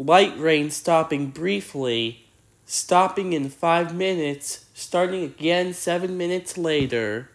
light rain stopping briefly, stopping in five minutes, starting again seven minutes later.